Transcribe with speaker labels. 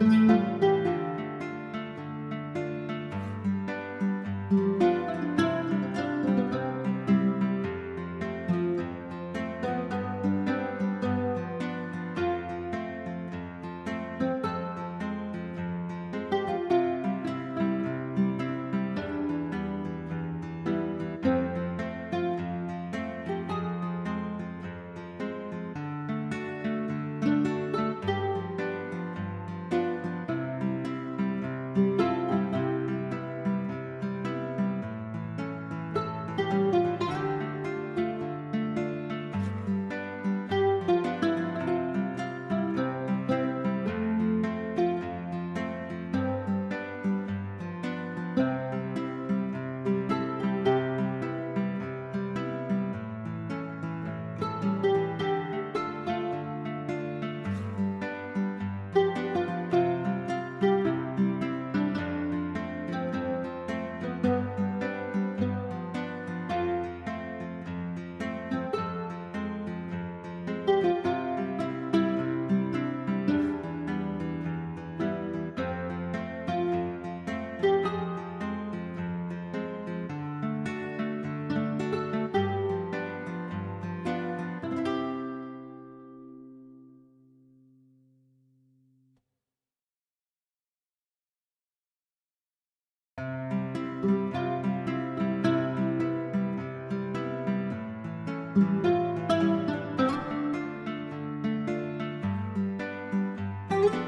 Speaker 1: Música
Speaker 2: Bye.